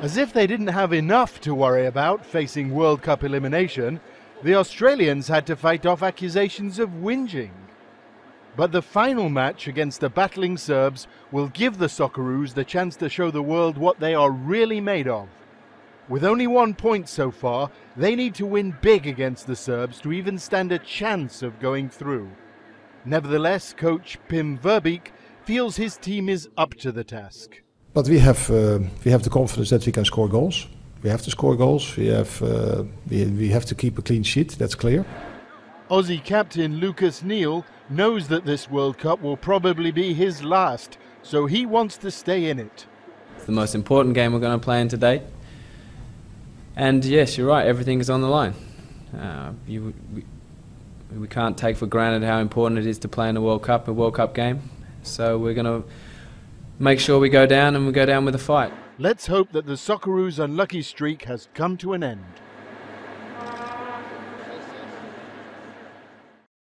As if they didn't have enough to worry about facing World Cup elimination, the Australians had to fight off accusations of whinging. But the final match against the battling Serbs will give the Socceroos the chance to show the world what they are really made of. With only one point so far, they need to win big against the Serbs to even stand a chance of going through. Nevertheless, coach Pim Verbeek feels his team is up to the task. But we have uh, we have the confidence that we can score goals. We have to score goals. We have uh, we, we have to keep a clean sheet. That's clear. Aussie captain Lucas Neill knows that this World Cup will probably be his last, so he wants to stay in it. It's the most important game we're going to play in today. And yes, you're right. Everything is on the line. Uh, you, we, we can't take for granted how important it is to play in a World Cup, a World Cup game. So we're going to make sure we go down and we go down with a fight. Let's hope that the Socceroos' unlucky streak has come to an end.